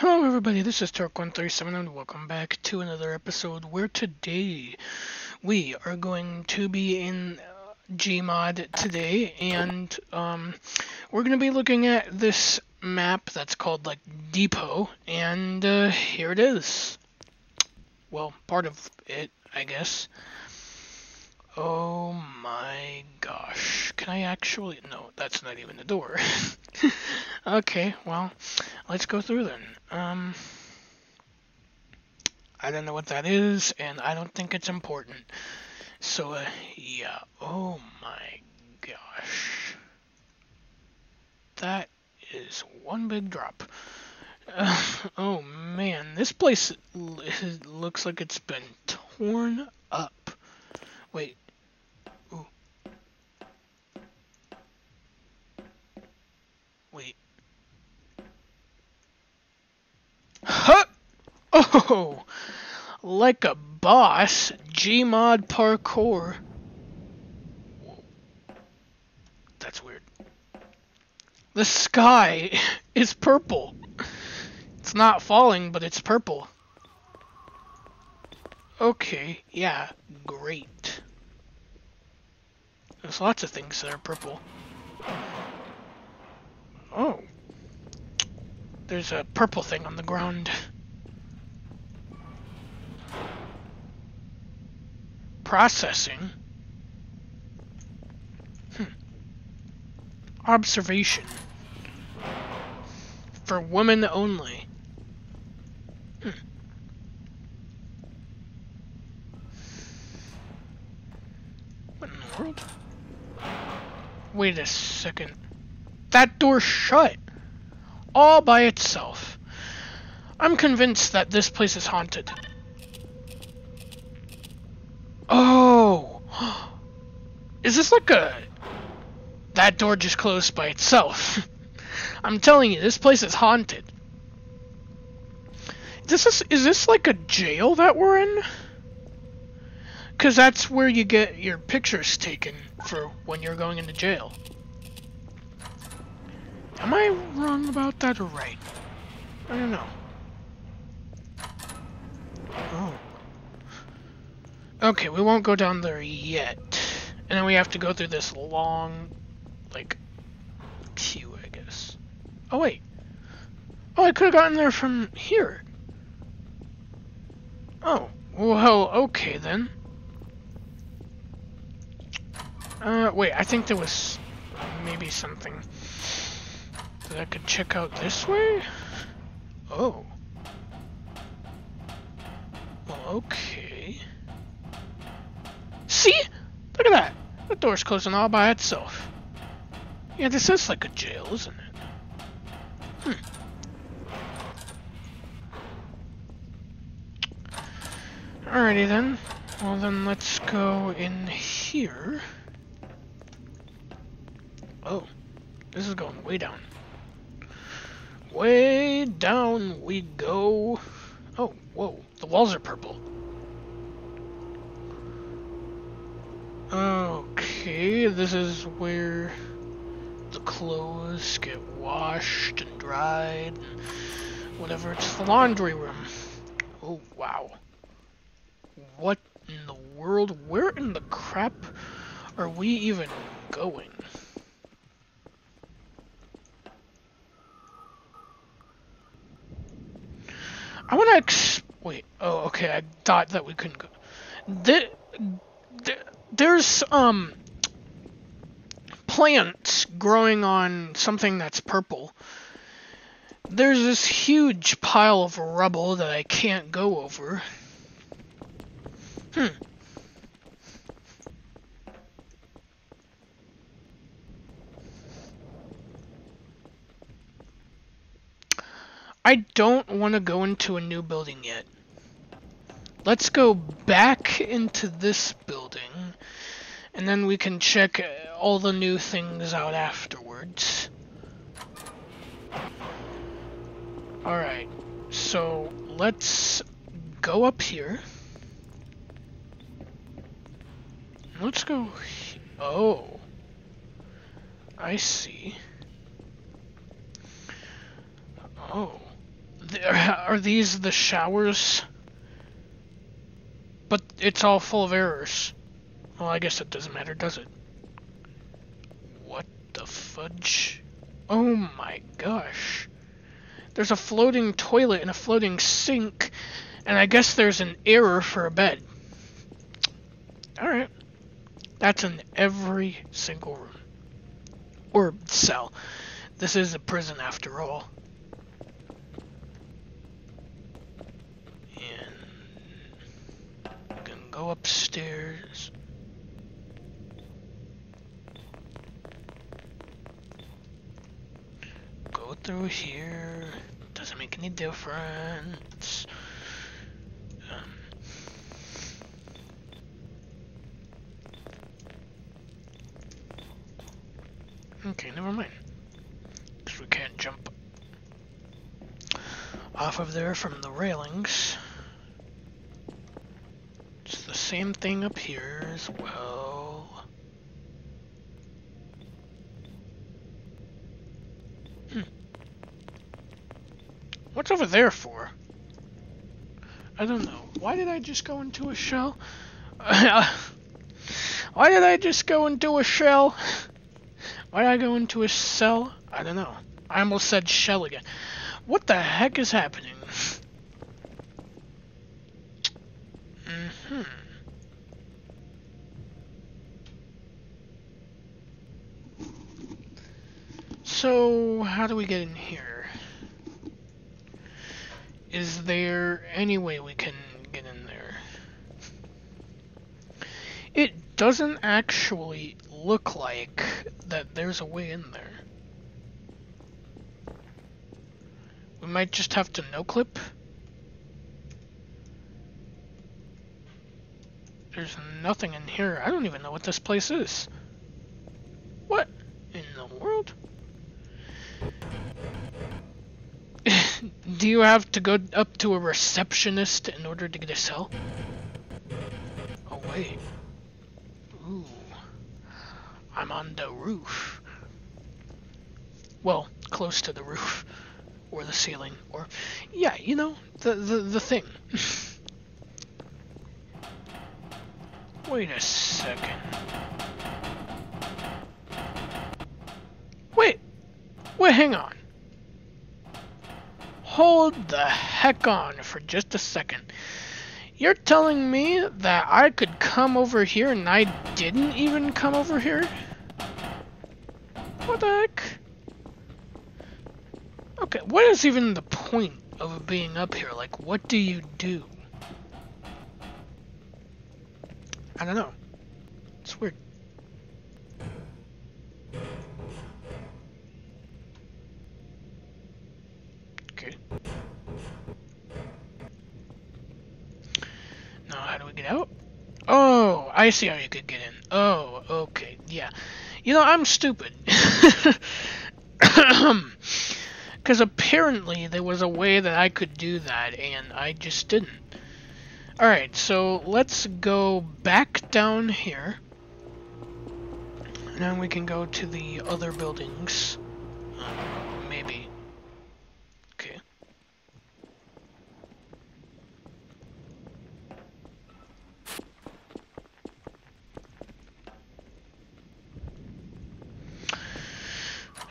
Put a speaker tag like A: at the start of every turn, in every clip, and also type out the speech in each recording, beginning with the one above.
A: Hello everybody, this is Turk137 and welcome back to another episode where today we are going to be in uh, Gmod today and um, we're going to be looking at this map that's called like Depot and uh, here it is. Well, part of it, I guess. Oh my gosh. Can I actually... No, that's not even the door. okay, well, let's go through then. Um, I don't know what that is, and I don't think it's important. So, uh, yeah. Oh my gosh. That is one big drop. Uh, oh man, this place looks like it's been torn up. Wait. Huh! Oh! Like a boss, Gmod parkour. That's weird. The sky is purple. It's not falling, but it's purple. Okay, yeah, great. There's lots of things that are purple. Oh. There's a purple thing on the ground. Processing. Hmm. Observation. For women only. Hmm. What in the world? Wait a second. That door shut. All by itself. I'm convinced that this place is haunted. Oh! Is this like a... That door just closed by itself. I'm telling you, this place is haunted. This is, is this like a jail that we're in? Because that's where you get your pictures taken for when you're going into jail. Am I wrong about that or right? I don't know. Oh. Okay, we won't go down there yet. And then we have to go through this long, like, queue, I guess. Oh, wait. Oh, I could have gotten there from here. Oh, well, okay then. Uh, wait, I think there was maybe something that I could check out this way? Oh. Well, okay. See? Look at that. The door's closing all by itself. Yeah, this is like a jail, isn't it? Hmm. Alrighty then. Well then let's go in here. Oh, this is going way down. Way down we go. Oh, whoa, the walls are purple. Okay, this is where the clothes get washed and dried. Whatever, it's the laundry room. Oh, wow. What in the world? Where in the crap are we even going? I want to ex- wait. Oh, okay. I thought that we couldn't go. The, the, there's um plants growing on something that's purple. There's this huge pile of rubble that I can't go over. Hmm. I don't want to go into a new building yet. Let's go back into this building, and then we can check all the new things out afterwards. Alright, so let's go up here. Let's go... Oh. I see. Oh. There, are these the showers? But it's all full of errors. Well, I guess it doesn't matter, does it? What the fudge? Oh my gosh. There's a floating toilet and a floating sink, and I guess there's an error for a bed. Alright. That's in every single room. Or cell. This is a prison after all. And you can go upstairs. Go through here. Doesn't make any difference. Um, Okay, never mind. Because we can't jump off of there from the railings. It's the same thing up here as well. Hmm. What's over there for? I don't know. Why did I just go into a shell? Why did I just go into a shell? Why did I go into a cell? I don't know. I almost said shell again. What the heck is happening? Mm hmm So, how do we get in here? Is there any way we can get in there? It doesn't actually look like that there's a way in there. We might just have to no-clip. There's nothing in here. I don't even know what this place is. What in the world? Do you have to go up to a receptionist in order to get a cell? Oh wait. Ooh. I'm on the roof. Well, close to the roof. Or the ceiling. Or, yeah, you know, the, the, the thing. Wait a second. Wait! Wait, hang on. Hold the heck on for just a second. You're telling me that I could come over here and I didn't even come over here? What the heck? Okay, what is even the point of being up here? Like, what do you do? I don't know. It's weird. Okay. Now, how do we get out? Oh, I see how you could get in. Oh, okay, yeah. You know, I'm stupid. Because apparently there was a way that I could do that, and I just didn't. Alright, so let's go back down here. Now we can go to the other buildings. Um, maybe. Okay.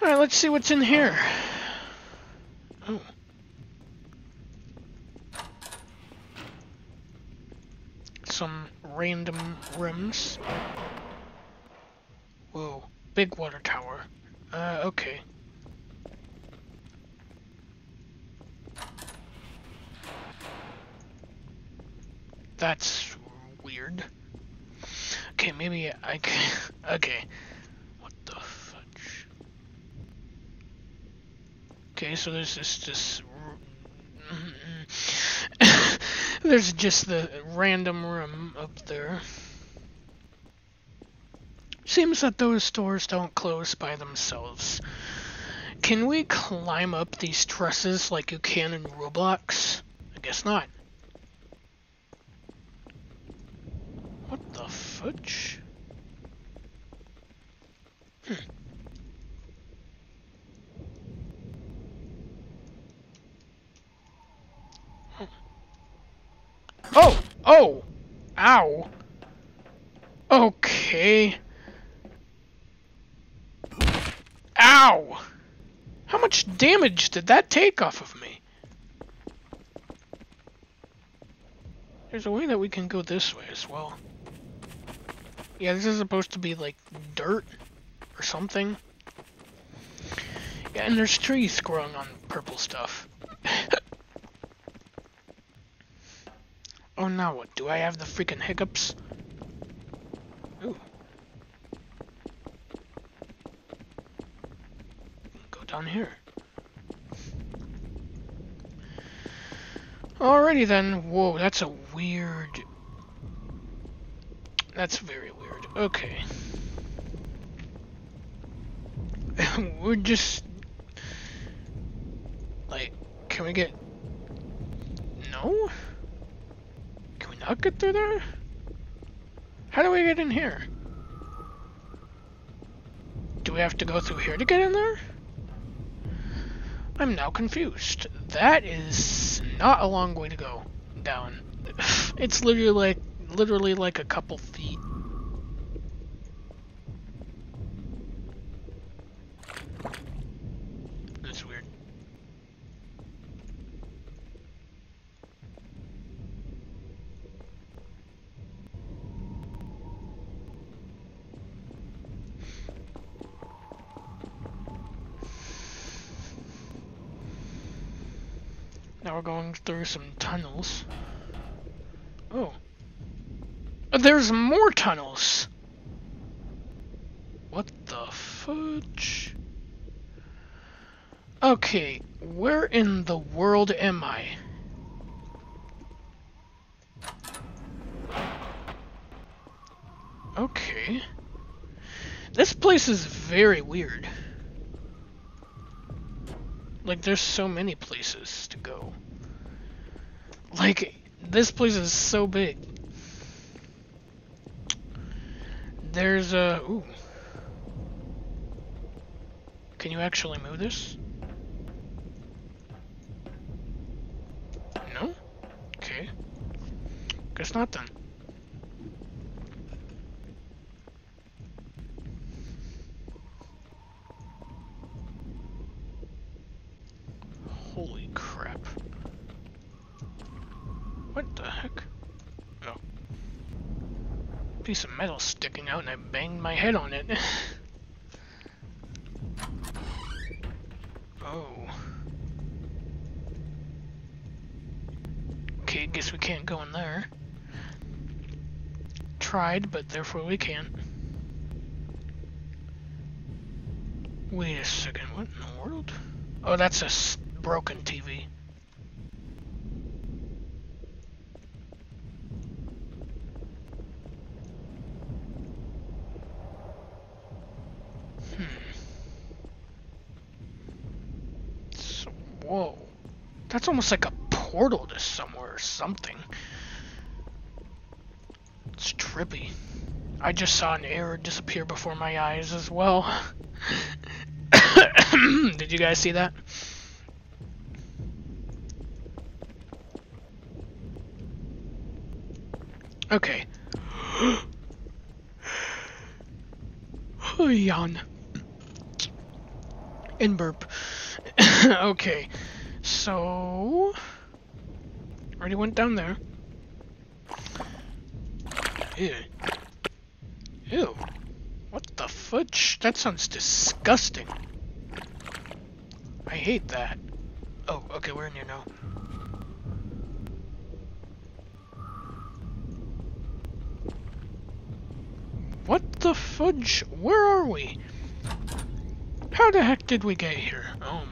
A: Alright, let's see what's in here. Oh. Some random rooms. Whoa, big water tower. Uh, okay. That's weird. Okay, maybe I can... Okay. What the fudge? Okay, so there's this... this there's just the random room up there. Seems that those doors don't close by themselves. Can we climb up these trusses like you can in Roblox? I guess not. What the fudge? Hmm. Oh! Oh! Ow! Okay. Ow! How much damage did that take off of me? There's a way that we can go this way as well. Yeah, this is supposed to be like dirt or something. Yeah, and there's trees growing on purple stuff. oh, now what? Do I have the freaking hiccups? Ooh. Go down here. Alrighty then. Whoa, that's a weird... That's very weird. Okay. We're just... Like, can we get... No? We get through there? How do we get in here? Do we have to go through here to get in there? I'm now confused. That is not a long way to go down. It's literally like literally like a couple feet. That's weird. Now we're going through some tunnels. Oh. oh. There's more tunnels! What the fudge? Okay, where in the world am I? Okay. This place is very weird. Like, there's so many places to go. Like, this place is so big. There's a... Ooh. Can you actually move this? No? Okay. Guess not then. Holy crap. What the heck? Oh. Piece of metal sticking out and I banged my head on it. oh. Okay, guess we can't go in there. Tried, but therefore we can't. Wait a second, what in the world? Oh, that's a broken TV. Hmm. So, whoa. That's almost like a portal to somewhere or something. It's trippy. I just saw an error disappear before my eyes as well. Did you guys see that? Okay. Yawn. In burp. okay. So... Already went down there. Ew. Ew. What the fudge? That sounds disgusting. I hate that. Oh, okay, we're in here now. What the fudge? Where are we? How the heck did we get here? Oh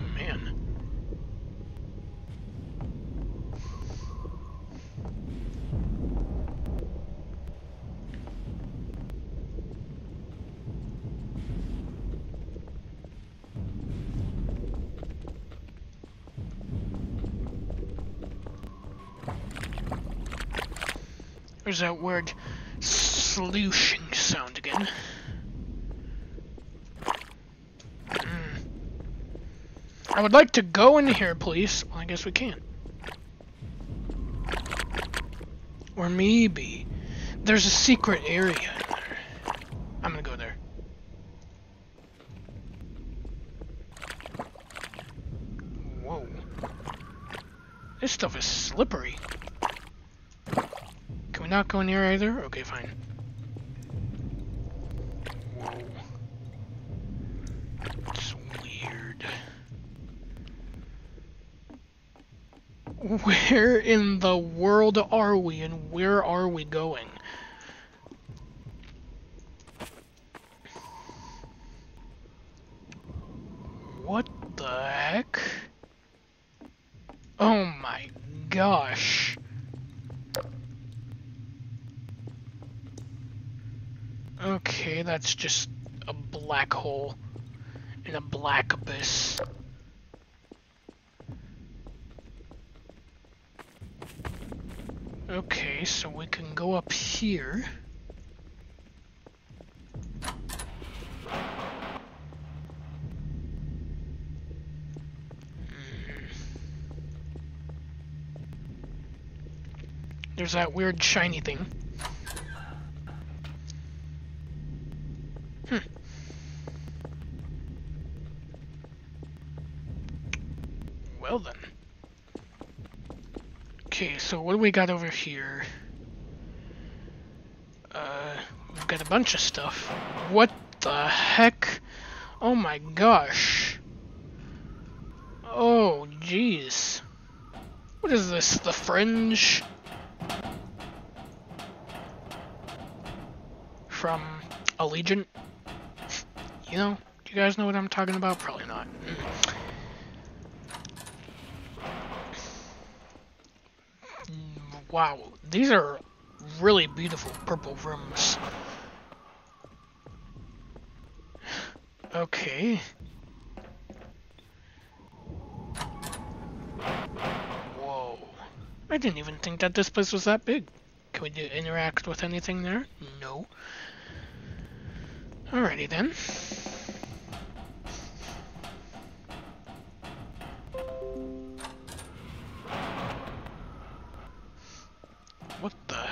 A: There's that word solution sound again. Mm. I would like to go in here, please. Well, I guess we can't. Or maybe there's a secret area. I'm gonna go there. Whoa. This stuff is slippery. Not go in here either? Okay, fine. Where in the world are we and where are we going? What the heck? Oh my gosh. That's just a black hole in a black abyss. Okay, so we can go up here. Mm. There's that weird shiny thing. Well then. Okay, so what do we got over here? Uh, we've got a bunch of stuff. What the heck? Oh my gosh. Oh, jeez. What is this, the fringe? From Allegiant? You know? Do you guys know what I'm talking about? Probably not. Wow, these are really beautiful purple rooms. Okay. Whoa. I didn't even think that this place was that big. Can we do interact with anything there? No. Alrighty then.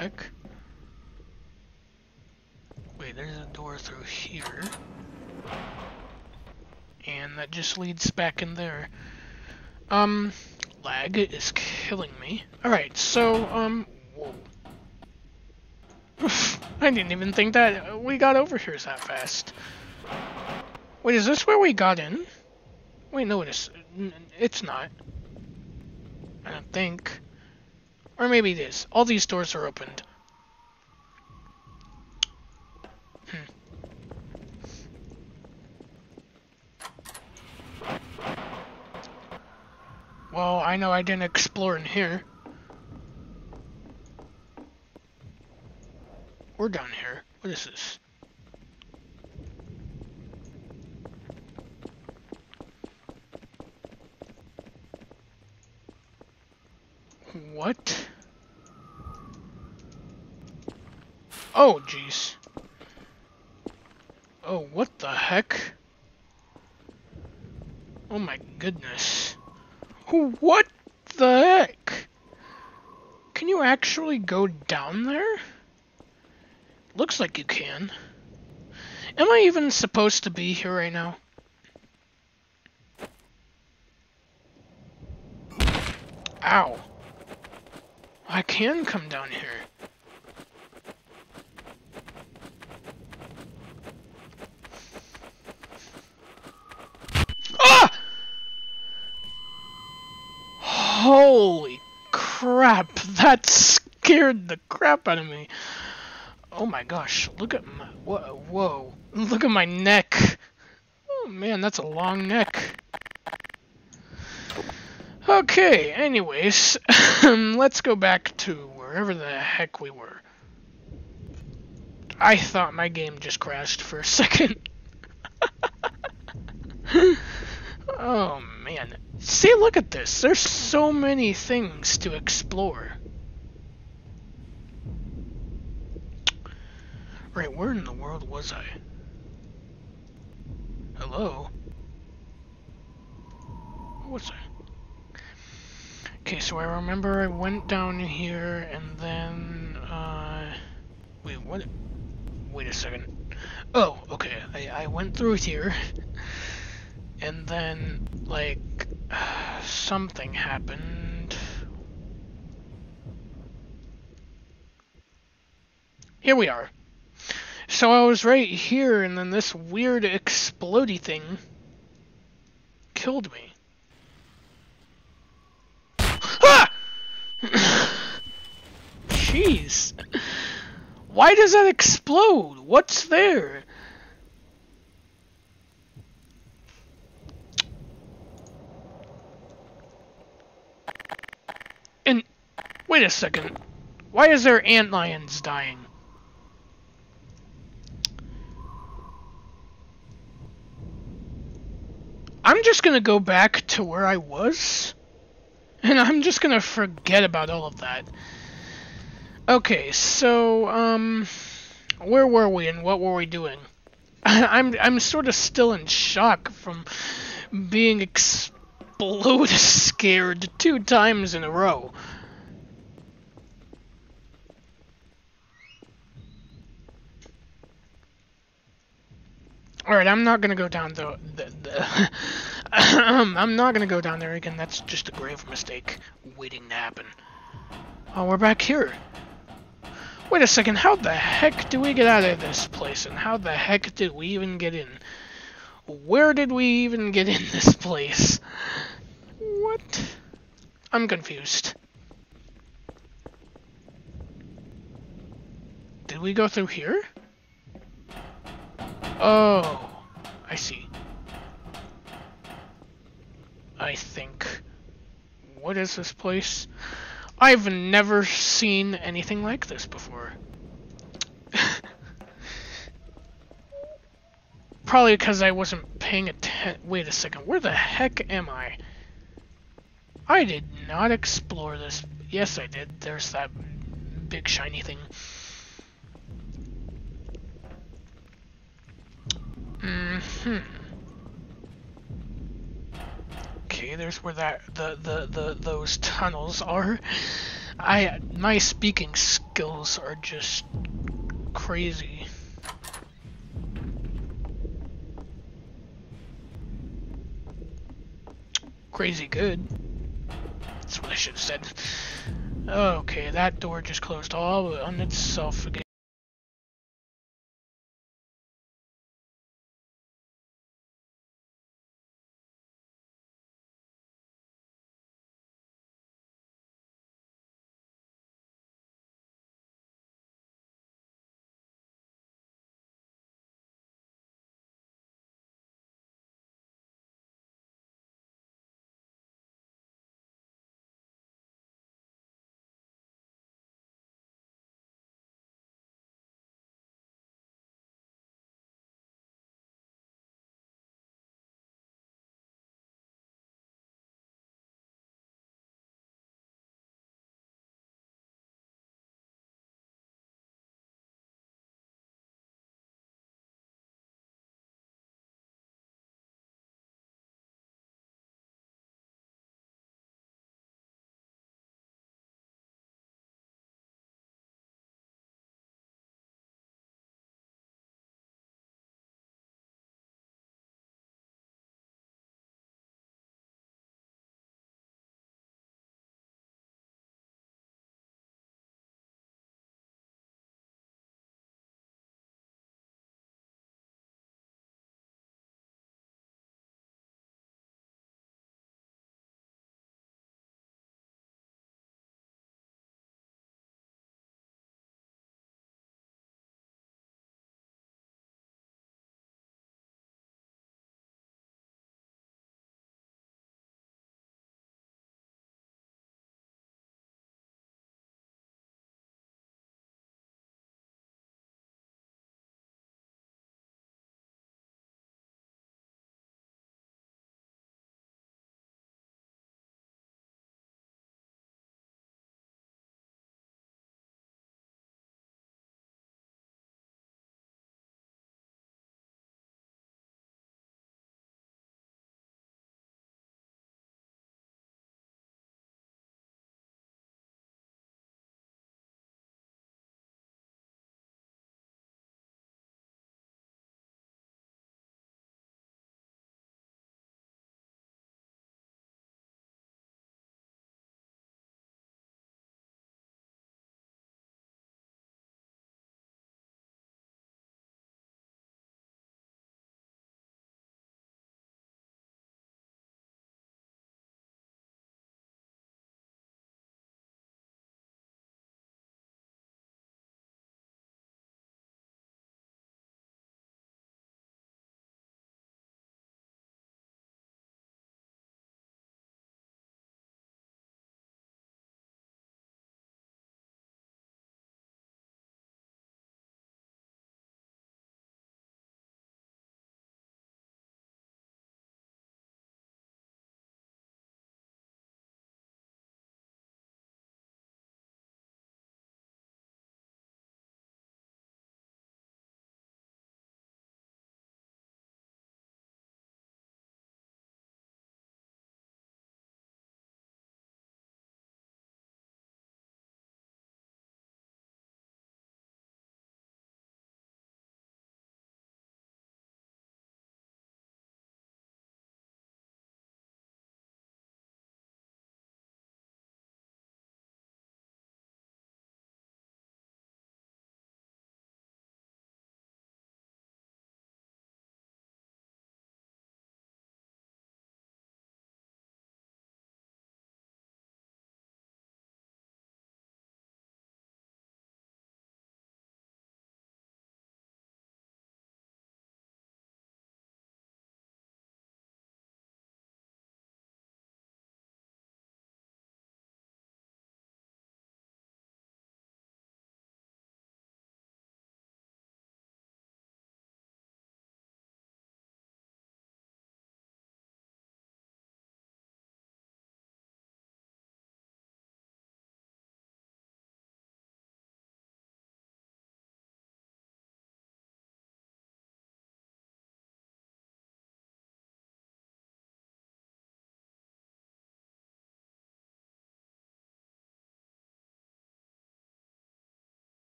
A: Heck? Wait, there's a door through here. And that just leads back in there. Um, lag is killing me. Alright, so, um, whoa. I didn't even think that we got over here that fast. Wait, is this where we got in? Wait, no, it is. It's not. I don't think. Or maybe it is. All these doors are opened. Hmm. Well, I know I didn't explore in here. We're down here. What is this? What? Oh, jeez. Oh, what the heck? Oh my goodness. What the heck? Can you actually go down there? Looks like you can. Am I even supposed to be here right now? Ow. I can come down here. Ah! Holy crap, that scared the crap out of me. Oh my gosh, look at my, whoa, whoa, look at my neck. Oh man, that's a long neck. Okay, anyways, um, let's go back to wherever the heck we were. I thought my game just crashed for a second. oh man. See, look at this. There's so many things to explore. Right, where in the world was I? Hello? What was I? Okay, so I remember I went down here and then Uh, wait, what? Wait a second. Oh, okay. I, I went through here, and then, like, something happened. Here we are. So I was right here, and then this weird explody thing killed me. Ah! Jeez. Why does that explode? What's there? Wait a second. Why is there ant lions dying? I'm just gonna go back to where I was. And I'm just gonna forget about all of that. Okay, so, um, where were we and what were we doing? I'm, I'm sort of still in shock from being explode scared two times in a row. Alright, I'm not gonna go down the... the, the I'm not gonna go down there again, that's just a grave mistake waiting to happen. Oh, we're back here. Wait a second, how the heck do we get out of this place? And how the heck did we even get in? Where did we even get in this place? What? I'm confused. Did we go through here? Oh, I see. I think. What is this place? I've never seen anything like this before. Probably because I wasn't paying attention. Wait a second, where the heck am I? I did not explore this. Yes, I did. There's that big shiny thing. Mm hmm Okay, there's where that the, the the those tunnels are. I my speaking skills are just crazy. Crazy good. That's what I should have said. Okay, that door just closed all on itself again.